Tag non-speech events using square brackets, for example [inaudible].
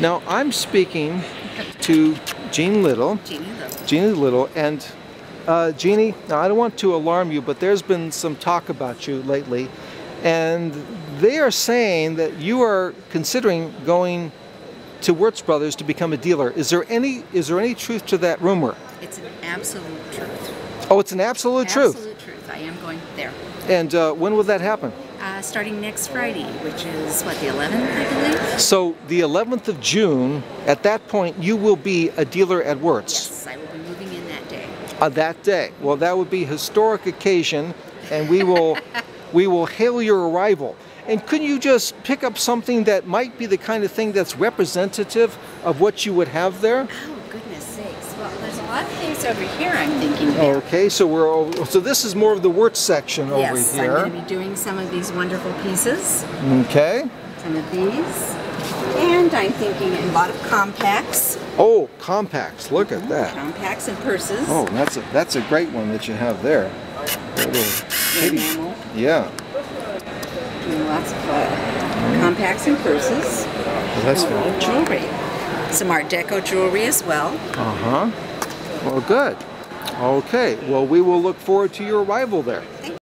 Now, I'm speaking to Jean Little. Jeannie Little. Jeannie Little, and uh, Jeannie, now I don't want to alarm you, but there's been some talk about you lately, and they are saying that you are considering going to Wirtz Brothers to become a dealer. Is there any is there any truth to that rumor? It's an absolute truth. Oh, it's an absolute, truth. Absolute truth. I am going there. And uh, when will that happen? Uh, starting next Friday, which is what the 11th, I believe. So the 11th of June. At that point, you will be a dealer at Wirtz. Yes, I will be moving in that day. uh, that day. Well, that would be a historic occasion, and we will [laughs] we will hail your arrival. And couldn't you just pick up something that might be the kind of thing that's representative of what you would have there? Oh goodness sakes! Well, there's a lot of things over here. I'm thinking. About. Okay, so we're over, so this is more of the Wirtz section over here. yes, I'm going to be doing some of these wonderful pieces. Okay. Some of these. And I'm thinking a lot of compacts. Oh, compacts. Look at mm-hmm. that. Compacts and purses. Oh, that's a that's a great one that you have there. Little. Yeah. Doing lots of uh, compacts and purses. Well, that's And jewelry. Some Art Deco jewelry as well. Uh huh. Well, good. Okay. Well, we will look forward to your arrival there.